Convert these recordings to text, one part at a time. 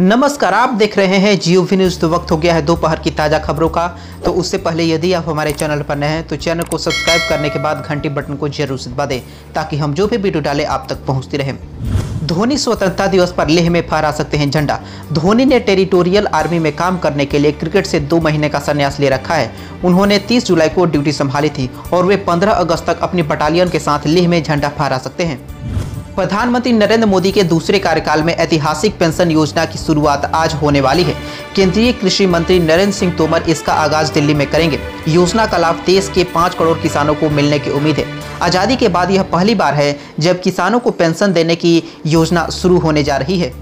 नमस्कार, आप देख रहे हैं जियो वी न्यूज़ तो वक्त हो गया है दोपहर की ताज़ा खबरों का। तो उससे पहले यदि आप हमारे चैनल पर नए हैं तो चैनल को सब्सक्राइब करने के बाद घंटी बटन को ज़रूर से दबा दें, ताकि हम जो भी वीडियो डालें, आप तक पहुँचती रहे। धोनी स्वतंत्रता दिवस पर लेह में फहरा सकते हैं झंडा। धोनी ने टेरिटोरियल आर्मी में काम करने के लिए क्रिकेट से दो महीने का संन्यास ले रखा है। उन्होंने 30 जुलाई को ड्यूटी संभाली थी, और वे 15 अगस्त तक अपनी बटालियन के साथ लेह में झंडा फहरा सकते हैं। प्रधानमंत्री नरेंद्र मोदी के दूसरे कार्यकाल में ऐतिहासिक पेंशन योजना की शुरुआत आज होने वाली है। केंद्रीय कृषि मंत्री नरेंद्र सिंह तोमर इसका आगाज़ दिल्ली में करेंगे। योजना का लाभ देश के पाँच करोड़ किसानों को मिलने की उम्मीद है। आज़ादी के बाद यह पहली बार है जब किसानों को पेंशन देने की योजना शुरू होने जा रही है।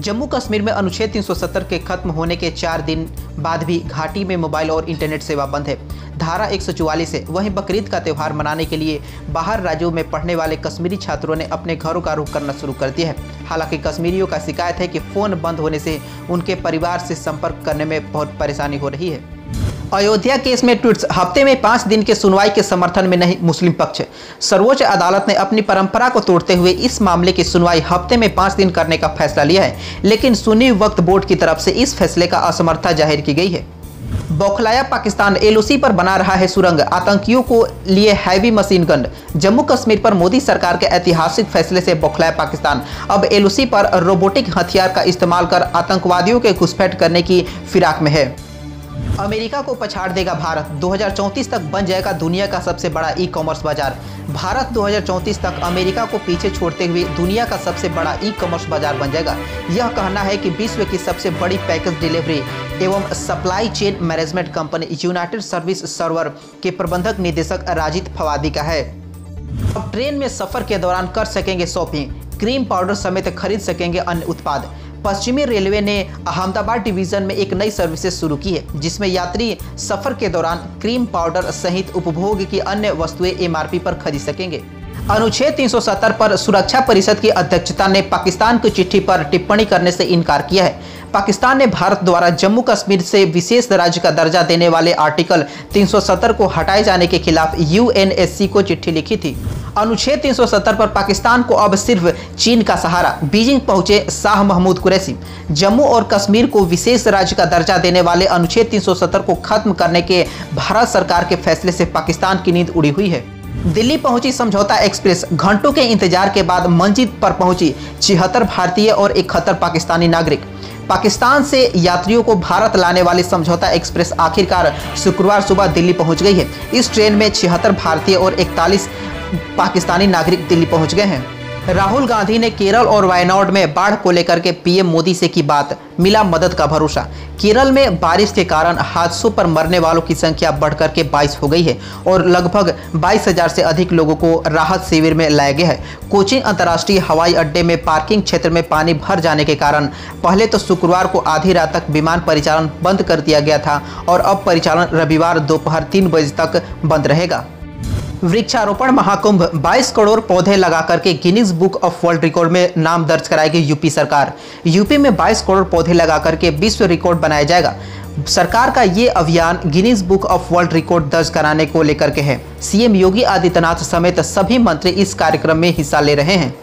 जम्मू कश्मीर में अनुच्छेद 370 के खत्म होने के चार दिन बाद भी घाटी में मोबाइल और इंटरनेट सेवा बंद है। धारा एक सौ चौवालीस है वहीं बकरीद का त्यौहार मनाने के लिए बाहर राज्यों में पढ़ने वाले कश्मीरी छात्रों ने अपने घरों का रुख करना शुरू कर दिया है। हालाँकि कश्मीरियों का शिकायत है कि फ़ोन बंद होने से उनके परिवार से संपर्क करने में बहुत परेशानी हो रही है। अयोध्या केस में ट्वीट्स, हफ़्ते में पाँच दिन के सुनवाई के समर्थन में नहीं, मुस्लिम पक्ष। सर्वोच्च अदालत ने अपनी परंपरा को तोड़ते हुए इस मामले की सुनवाई हफ़्ते में पाँच दिन करने का फैसला लिया है, लेकिन सुन्नी वक्त बोर्ड की तरफ़ से इस फैसले का असमर्थता ज़ाहिर की गई है। बौखलाया पाकिस्तान एलओसी पर बना रहा है सुरंग, आतंकियों को लिए heavy machine gun Jammu Kashmir पर मोदी सरकार के ऐतिहासिक फैसले से बौखलाया पाकिस्तान। अब एलओसी पर रोबोटिक हथियार का इस्तेमाल कर आतंकवादियों के घुसपैठ करने की फिराक में है। अमेरिका को पछाड़ देगा भारत। 2034 तक बन जाएगा दुनिया का सबसे बड़ा ई कॉमर्स बाज़ार। भारत 2034 तक अमेरिका को पीछे छोड़ते हुए दुनिया का सबसे बड़ा ई कॉमर्स बाज़ार बन जाएगा। यह कहना है कि विश्व की सबसे बड़ी पैकेज डिलीवरी एवं supply chain management company United Service server के प्रबंधक निदेशक राजित फवादी का है। अब ट्रेन में सफ़र के दौरान कर सकेंगे शॉपिंग क्रीम पाउडर समेत खरीद सकेंगे अन्य उत्पाद। पश्चिमी रेलवे ने अहमदाबाद डिवीज़न में एक नई सर्विसेज़ शुरू की है, जिसमें यात्री सफ़र के दौरान क्रीम पाउडर सहित उपभोग की अन्य वस्तुएँ एमआरपी पर खरीद सकेंगे। अनुच्छेद 370 पर सुरक्षा परिषद की अध्यक्षता ने पाकिस्तान की चिट्ठी पर टिप्पणी करने से इनकार किया है। पाकिस्तान ने भारत द्वारा जम्मू कश्मीर से विशेष राज्य का दर्जा देने वाले आर्टिकल 370 को हटाए जाने के खिलाफ यूएनएससी को चिट्ठी लिखी थी। अनुच्छेद 370 पर पाकिस्तान को अब सिर्फ़ चीन का सहारा, बीजिंग पहुँचे शाह महमूद कुरैसी जम्मू और कश्मीर को विशेष राज्य का दर्जा देने वाले अनुच्छेद 370 को खत्म करने के भारत सरकार के फैसले से पाकिस्तान की नींद उड़ी हुई है। दिल्ली पहुँची समझौता एक्सप्रेस, घंटों के इंतज़ार के बाद मंजिल पर पहुँची छिहत्तर भारतीय और इकहत्तर पाकिस्तानी नागरिक। पाकिस्तान से यात्रियों को भारत लाने वाली समझौता एक्सप्रेस आखिरकार शुक्रवार सुबह दिल्ली पहुँच गई है। इस ट्रेन में छिहत्तर भारतीय और इकतालीस पाकिस्तानी नागरिक दिल्ली पहुँच गए हैं। राहुल गांधी ने केरल और वायनाड में बाढ़ को लेकर के पीएम मोदी से की बात, मिला मदद का भरोसा। केरल में बारिश के कारण हादसों पर मरने वालों की संख्या बढ़कर के 22 हो गई है और लगभग बाईस हज़ार से अधिक लोगों को राहत शिविर में लाया गया है। कोचिंग अंतर्राष्ट्रीय हवाई अड्डे में पार्किंग क्षेत्र में पानी भर जाने के कारण पहले तो शुक्रवार को आधी रात तक विमान परिचालन बंद कर दिया गया था और अब परिचालन रविवार दोपहर तीन बजे तक बंद रहेगा। वृक्षारोपण महाकुंभ 22 करोड़ पौधे लगा करके Guinness Book of World Record में नाम दर्ज कराएगी यूपी सरकार। यूपी में 22 करोड़ पौधे लगा करके विश्व रिकॉर्ड बनाया जाएगा। सरकार का ये अभियान Guinness Book of World Record दर्ज कराने को लेकर के है। सीएम योगी आदित्यनाथ समेत सभी मंत्री इस कार्यक्रम में हिस्सा ले रहे हैं।